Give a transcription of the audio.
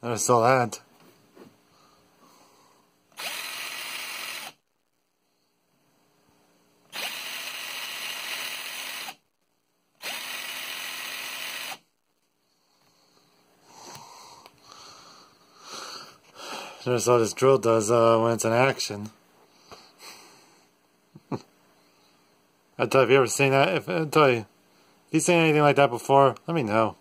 I saw that. Notice how this drill does uh, when it's in action. I tell you, have you ever seen that? If uh, I tell you, if you've seen anything like that before, let me know.